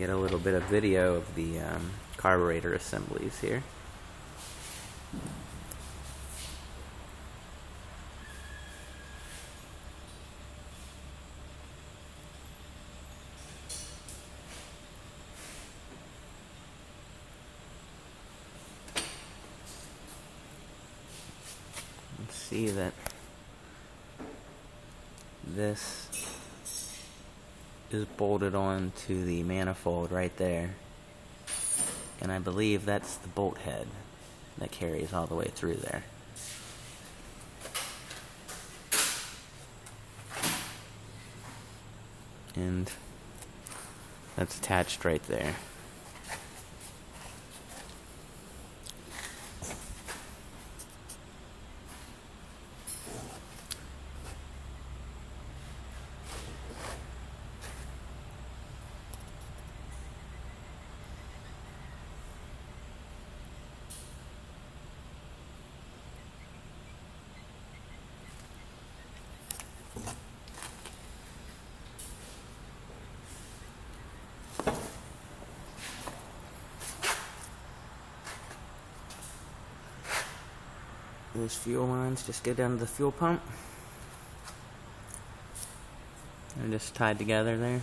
get a little bit of video of the um, carburetor assemblies here. see that this is bolted on to the manifold right there. And I believe that's the bolt head that carries all the way through there. And that's attached right there. Those fuel lines just go down to the fuel pump. They're just tied together there.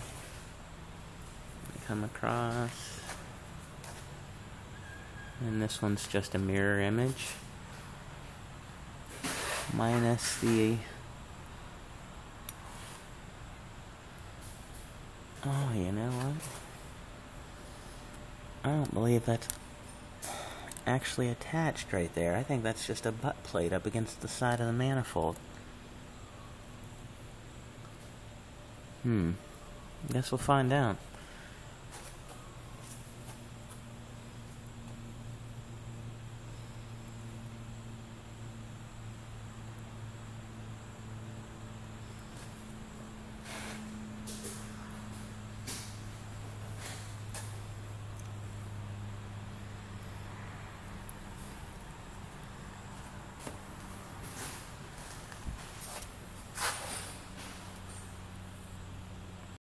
They come across. And this one's just a mirror image. Minus the... Oh, you know what? I don't believe that's actually attached right there. I think that's just a butt plate up against the side of the manifold. Hmm. Guess we'll find out.